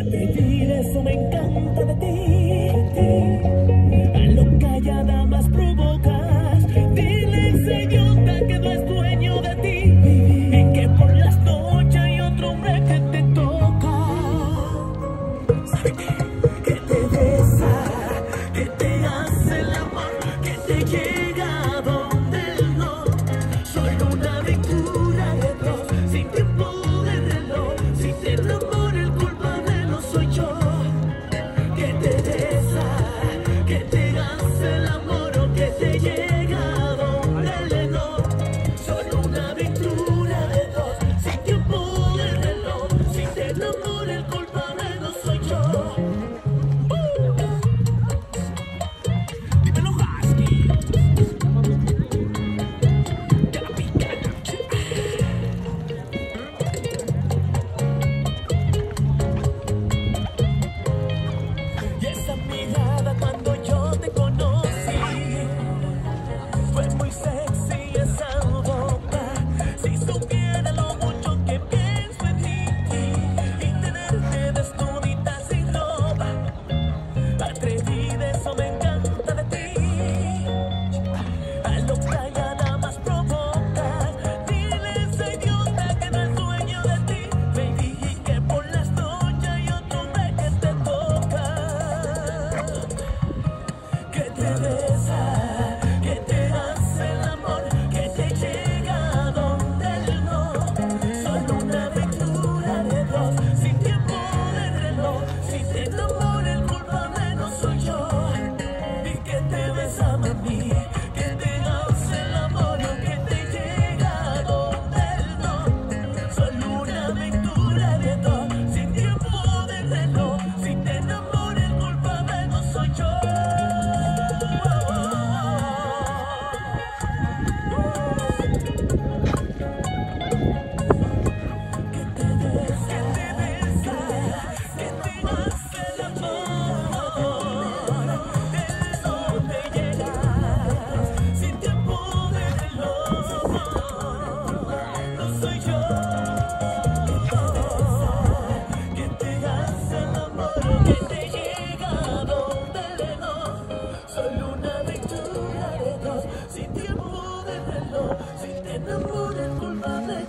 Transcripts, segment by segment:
atrevir, eso me encanta de ti. A lo callada más provocas, dile señora que no es dueño de ti. Y que por las noches hay otro hombre que te toca. ¿Sabe qué? Que te besa, que te hace el amor, que te llega a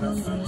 Thank you.